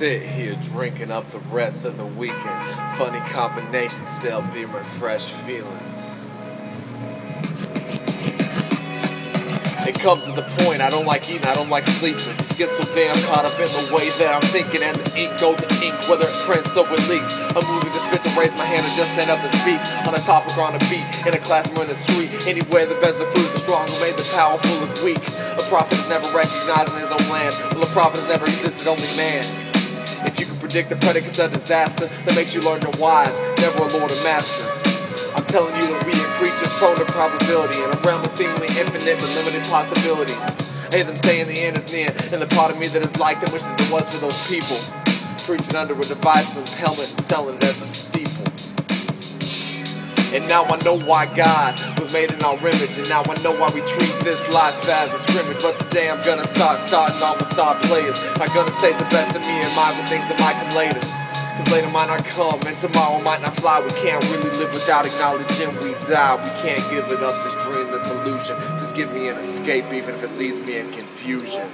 Sit here drinking up the rest of the weekend. Funny combination, still be my fresh feelings. It comes to the point, I don't like eating, I don't like sleeping. Get so damn caught up in the way that I'm thinking, and the ink go the ink, whether it prints or it leaks. I'm moving to spit to raise my hand and just stand up to speak. On a topic or on a beat, in a classroom, in the street. Anywhere the best, the food, the strong, who made the powerful look weak. A prophet is never recognized in his own land. Well, a prophet has never existed, only man. If you can predict the predicates of disaster, that makes you learn to wise, never a lord or master. Telling you that we are creatures prone to probability in a realm of seemingly infinite but limited possibilities. I hear them saying the end is near, and the part of me that is like them wishes it was for those people. Preaching under a device with helmet and selling it as a steeple. And now I know why God was made in our image, and now I know why we treat this life as a scrimmage. But today I'm gonna start starting all my star players. I'm gonna say the best of me and mind the things that might come later. Cause later might not come and tomorrow might not fly. We can't really live without acknowledging we die. We can't give it up, this dream, this illusion. Just give me an escape, even if it leaves me in confusion.